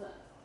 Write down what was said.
nonsense.